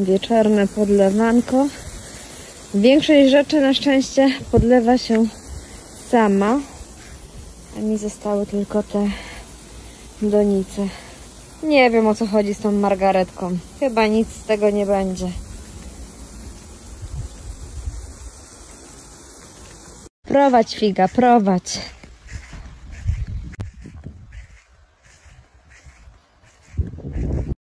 Wieczorne podlewanko. Większość rzeczy na szczęście podlewa się sama. A mi zostały tylko te donice. Nie wiem o co chodzi z tą margaretką. Chyba nic z tego nie będzie. Prowadź figa, prowadź.